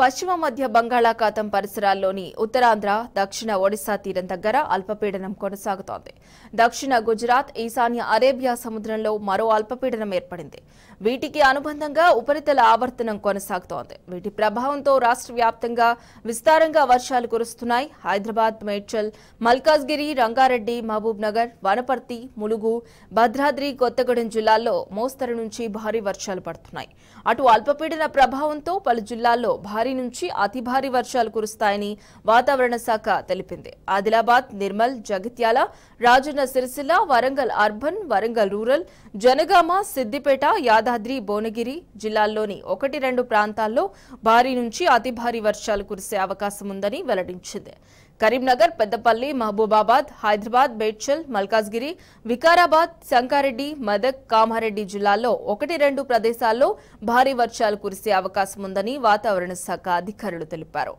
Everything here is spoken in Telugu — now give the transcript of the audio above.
పశ్చిమ మధ్య బంగాళాఖాతం పరిసరాల్లోని ఉత్తరాంధ్ర దక్షిణ ఒడిశా తీరం దగ్గర అల్పపీడనం కొనసాగుతోంది. దక్షిణ గుజరాత్ ఈశాన్య అరేబియా సముద్రంలో మరో అల్పపీడనం ఏర్పడింది. వీటికి అనుబంధంగా ఉపరితల ఆవర్తనం కొనసాగుతోంది. వీటి ప్రభావంతో రాష్ట్ర వ్యాప్తంగా విస్తారంగా వర్షాలు కురుస్తున్నాయి. హైదరాబాద్ మేడ్చల్ మల్కాజ్గిరి రంగారెడ్డి మహబూబ్ నగర్ వనపర్తి ములుగు భద్రాద్రి కొత్తగూడెం జిల్లాల్లో మోస్తరు నుంచి భారీ వర్షాలు పడుతున్నాయి. అటు అల్పపీడన ప్రభావంతో పలు జిల్లాల్లో భారీ నుంచి అతి భారీ వర్షాలు కురుస్తాయని వాతావరణ శాఖ తెలిపింది. ఆదిలాబాద్ నిర్మల్ జగిత్యాల రాజన్న సిరిసిల్ల వరంగల్ అర్బన్ వరంగల్ రూరల్ జనగామ సిద్దిపేట యాదాద్రి భువనగిరి జిల్లాల్లోని ఒకటి రెండు ప్రాంతాల్లో భారీ నుంచి అతి భారీ వర్షాలు కురిసే అవకాశం ఉందని వెల్లడించింది. కరీంనగర్ పెద్దపల్లి మహబూబాబాద్ హైదరాబాద్ బేడ్చల్ మల్కాజ్గిరి వికారాబాద్ సంకారెడ్డి మెదక్ కామారెడ్డి జిల్లాల్లో ఒకటి రెండు ప్రదేశాల్లో భారీ వర్షాలు కురిసే అవకాశం ఉందని వాతావరణ శాఖ అధికారులు తెలిపారు.